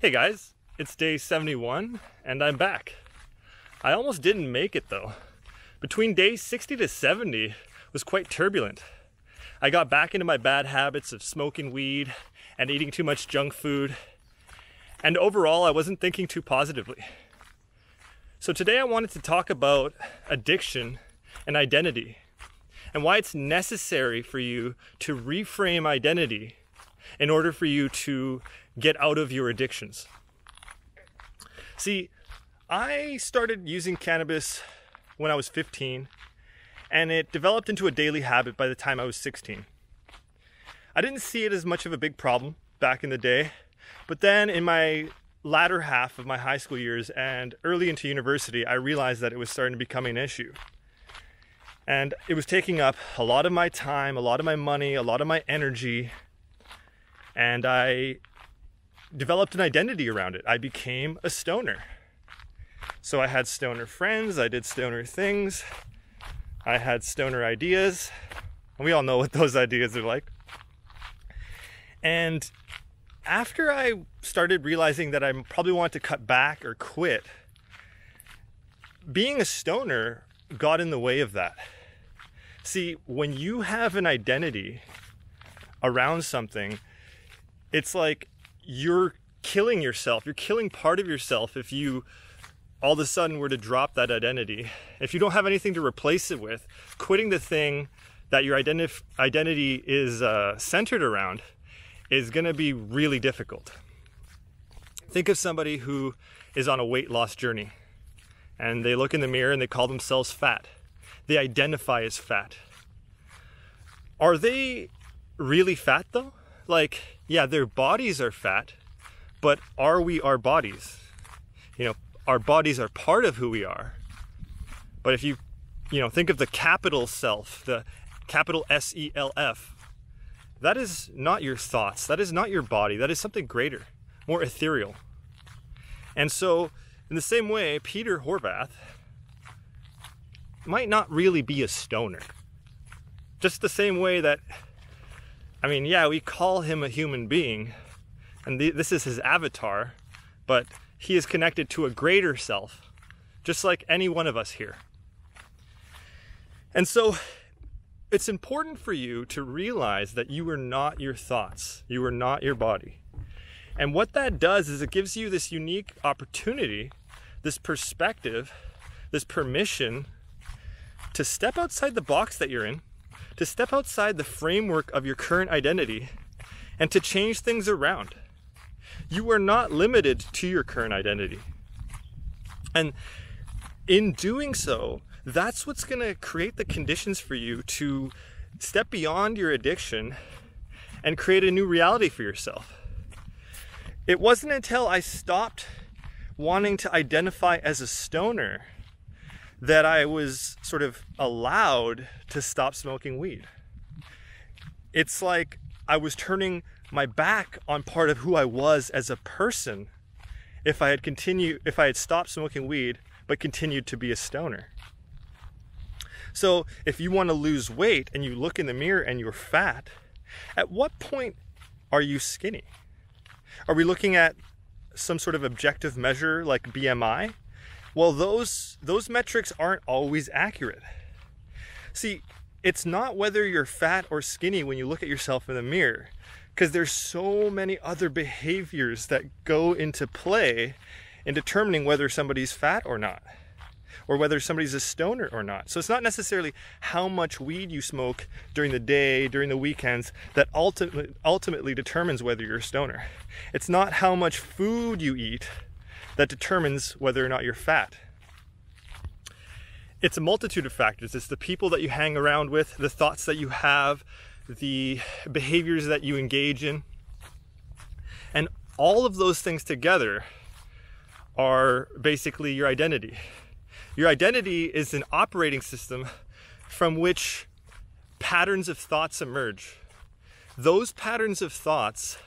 Hey guys, it's day 71 and I'm back. I almost didn't make it though. Between day 60 to 70 was quite turbulent. I got back into my bad habits of smoking weed and eating too much junk food. And overall, I wasn't thinking too positively. So today I wanted to talk about addiction and identity and why it's necessary for you to reframe identity in order for you to get out of your addictions. See, I started using cannabis when I was 15, and it developed into a daily habit by the time I was 16. I didn't see it as much of a big problem back in the day, but then in my latter half of my high school years and early into university, I realized that it was starting to become an issue. And it was taking up a lot of my time, a lot of my money, a lot of my energy, and I developed an identity around it. I became a stoner. So I had stoner friends, I did stoner things, I had stoner ideas. And we all know what those ideas are like. And after I started realizing that I probably wanted to cut back or quit, being a stoner got in the way of that. See, when you have an identity around something, it's like you're killing yourself. You're killing part of yourself if you all of a sudden were to drop that identity. If you don't have anything to replace it with, quitting the thing that your identity is uh, centered around is going to be really difficult. Think of somebody who is on a weight loss journey and they look in the mirror and they call themselves fat. They identify as fat. Are they really fat though? Like, yeah, their bodies are fat, but are we our bodies? You know, our bodies are part of who we are. But if you, you know, think of the capital self, the capital S E L F, that is not your thoughts. That is not your body. That is something greater, more ethereal. And so, in the same way, Peter Horvath might not really be a stoner. Just the same way that I mean, yeah, we call him a human being, and this is his avatar, but he is connected to a greater self, just like any one of us here. And so it's important for you to realize that you are not your thoughts, you are not your body. And what that does is it gives you this unique opportunity, this perspective, this permission to step outside the box that you're in to step outside the framework of your current identity and to change things around. You are not limited to your current identity. And in doing so, that's what's going to create the conditions for you to step beyond your addiction and create a new reality for yourself. It wasn't until I stopped wanting to identify as a stoner that I was sort of allowed to stop smoking weed. It's like I was turning my back on part of who I was as a person if I had continued if I had stopped smoking weed but continued to be a stoner. So, if you want to lose weight and you look in the mirror and you're fat, at what point are you skinny? Are we looking at some sort of objective measure like BMI? Well, those those metrics aren't always accurate. See, it's not whether you're fat or skinny when you look at yourself in the mirror because there's so many other behaviors that go into play in determining whether somebody's fat or not or whether somebody's a stoner or not. So it's not necessarily how much weed you smoke during the day, during the weekends, that ultimately, ultimately determines whether you're a stoner. It's not how much food you eat that determines whether or not you're fat. It's a multitude of factors. It's the people that you hang around with, the thoughts that you have, the behaviors that you engage in. And all of those things together are basically your identity. Your identity is an operating system from which patterns of thoughts emerge. Those patterns of thoughts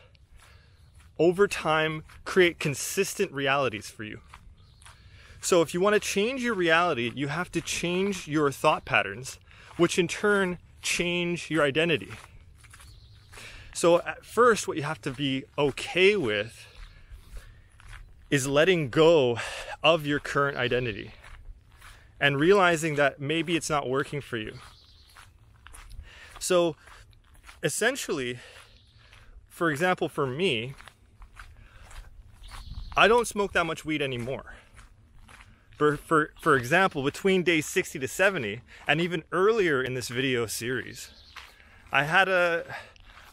over time create consistent realities for you. So if you want to change your reality, you have to change your thought patterns, which in turn change your identity. So at first, what you have to be okay with is letting go of your current identity and realizing that maybe it's not working for you. So essentially, for example, for me, I don't smoke that much weed anymore. For, for, for example, between days 60 to 70, and even earlier in this video series, I had a,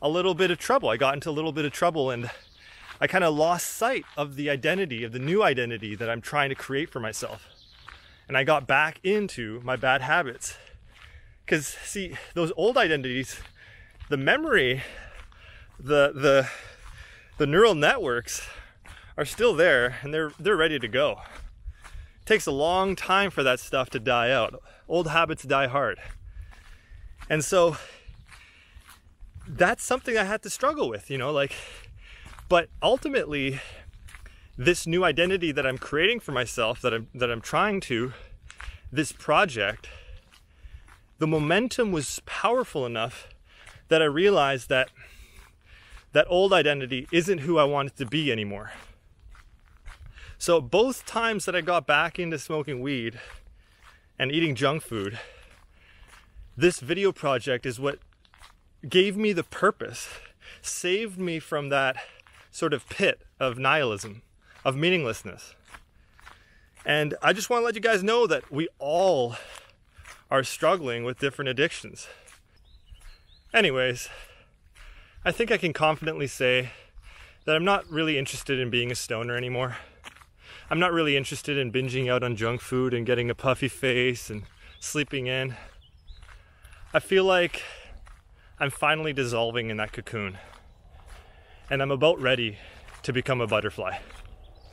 a little bit of trouble. I got into a little bit of trouble and I kind of lost sight of the identity, of the new identity that I'm trying to create for myself. And I got back into my bad habits. Because, see, those old identities, the memory, the, the, the neural networks are still there and they're, they're ready to go. It takes a long time for that stuff to die out. Old habits die hard. And so that's something I had to struggle with, you know, like but ultimately, this new identity that I'm creating for myself, that I'm that I'm trying to, this project, the momentum was powerful enough that I realized that that old identity isn't who I wanted to be anymore. So both times that I got back into smoking weed and eating junk food, this video project is what gave me the purpose, saved me from that sort of pit of nihilism, of meaninglessness. And I just want to let you guys know that we all are struggling with different addictions. Anyways, I think I can confidently say that I'm not really interested in being a stoner anymore. I'm not really interested in binging out on junk food and getting a puffy face and sleeping in. I feel like I'm finally dissolving in that cocoon and I'm about ready to become a butterfly.